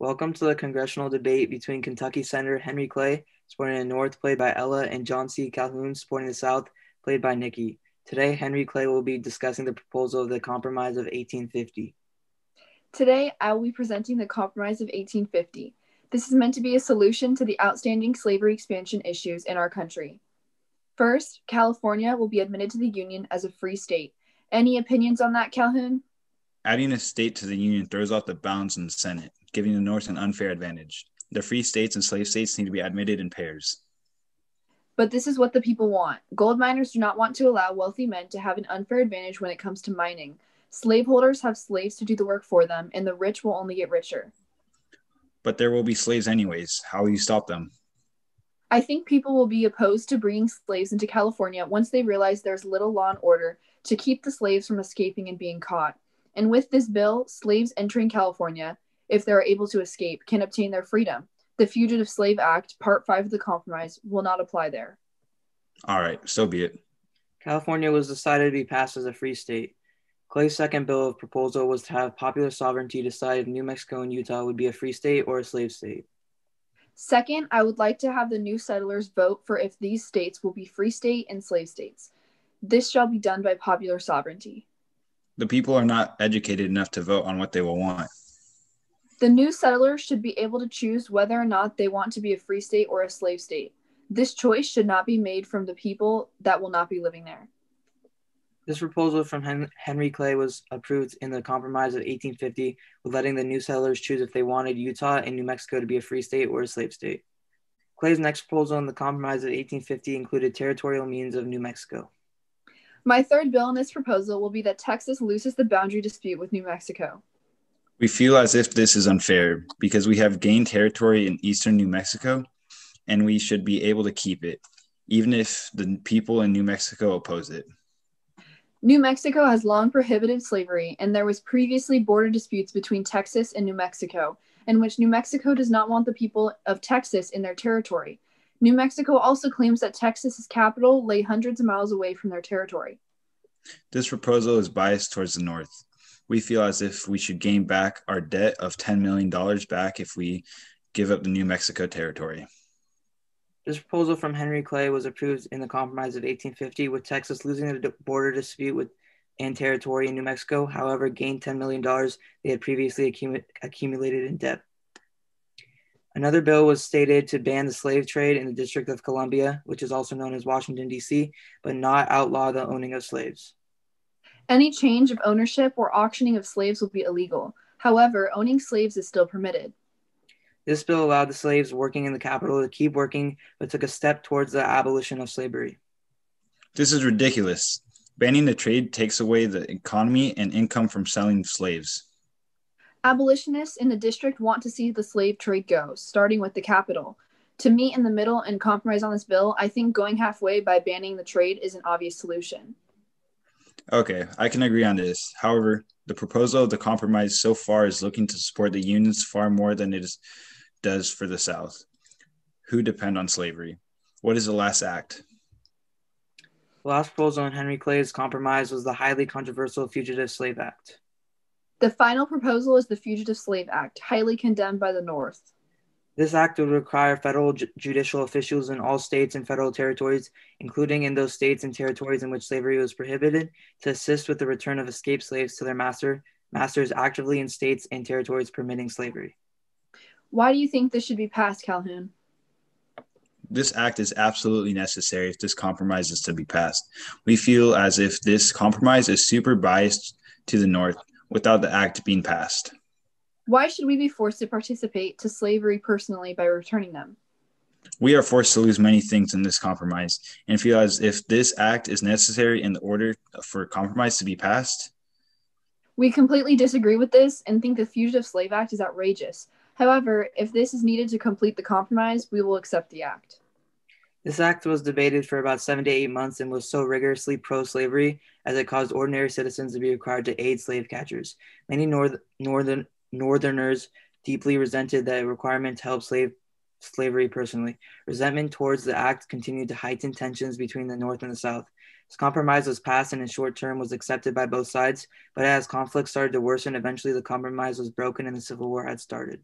Welcome to the congressional debate between Kentucky Senator Henry Clay, supporting the North, played by Ella, and John C. Calhoun, supporting the South, played by Nikki. Today, Henry Clay will be discussing the proposal of the Compromise of 1850. Today, I will be presenting the Compromise of 1850. This is meant to be a solution to the outstanding slavery expansion issues in our country. First, California will be admitted to the Union as a free state. Any opinions on that, Calhoun? Adding a state to the Union throws off the balance in the Senate, giving the North an unfair advantage. The free states and slave states need to be admitted in pairs. But this is what the people want. Gold miners do not want to allow wealthy men to have an unfair advantage when it comes to mining. Slaveholders have slaves to do the work for them, and the rich will only get richer. But there will be slaves anyways. How will you stop them? I think people will be opposed to bringing slaves into California once they realize there's little law and order to keep the slaves from escaping and being caught. And with this bill, slaves entering California, if they are able to escape, can obtain their freedom. The Fugitive Slave Act, Part 5 of the Compromise, will not apply there. All right, so be it. California was decided to be passed as a free state. Clay's second bill of proposal was to have popular sovereignty decide if New Mexico and Utah would be a free state or a slave state. Second, I would like to have the new settlers vote for if these states will be free state and slave states. This shall be done by popular sovereignty the people are not educated enough to vote on what they will want. The new settlers should be able to choose whether or not they want to be a free state or a slave state. This choice should not be made from the people that will not be living there. This proposal from Henry Clay was approved in the Compromise of 1850, with letting the new settlers choose if they wanted Utah and New Mexico to be a free state or a slave state. Clay's next proposal in the Compromise of 1850 included territorial means of New Mexico. My third bill in this proposal will be that Texas loses the boundary dispute with New Mexico. We feel as if this is unfair because we have gained territory in eastern New Mexico and we should be able to keep it, even if the people in New Mexico oppose it. New Mexico has long prohibited slavery, and there was previously border disputes between Texas and New Mexico, in which New Mexico does not want the people of Texas in their territory. New Mexico also claims that Texas's capital lay hundreds of miles away from their territory. This proposal is biased towards the North. We feel as if we should gain back our debt of $10 million back if we give up the New Mexico territory. This proposal from Henry Clay was approved in the Compromise of 1850, with Texas losing the border dispute with and territory in New Mexico, however, gained $10 million they had previously accumulated in debt. Another bill was stated to ban the slave trade in the District of Columbia, which is also known as Washington, D.C., but not outlaw the owning of slaves. Any change of ownership or auctioning of slaves will be illegal. However, owning slaves is still permitted. This bill allowed the slaves working in the capital to keep working, but took a step towards the abolition of slavery. This is ridiculous. Banning the trade takes away the economy and income from selling slaves. Abolitionists in the district want to see the slave trade go, starting with the capital. To meet in the middle and compromise on this bill, I think going halfway by banning the trade is an obvious solution. Okay, I can agree on this. However, the proposal of the compromise so far is looking to support the unions far more than it is, does for the South, who depend on slavery. What is the last act? The last proposal in Henry Clay's compromise was the highly controversial Fugitive Slave Act. The final proposal is the Fugitive Slave Act, highly condemned by the North. This act would require federal ju- judicial officials in all states and federal territories, including in those states and territories in which slavery was prohibited, to assist with the return of escaped slaves to their master, masters actively in states and territories permitting slavery. Why do you think this should be passed, Calhoun? This act is absolutely necessary if this compromise is to be passed. We feel as if this compromise is super biased to the North without the act being passed. Why should we be forced to participate to slavery personally by returning them? We are forced to lose many things in this compromise and feel as if this act is necessary in the order for compromise to be passed. We completely disagree with this and think the Fugitive Slave Act is outrageous. However, if this is needed to complete the compromise, we will accept the act. This act was debated for about seven to eight months and was so rigorously pro slavery as it caused ordinary citizens to be required to aid slave catchers. Many north- northern, Northerners deeply resented the requirement to help slave slavery personally. Resentment towards the act continued to heighten tensions between the North and the South. This compromise was passed and in short term was accepted by both sides, but as conflict started to worsen, eventually the compromise was broken and the Civil War had started.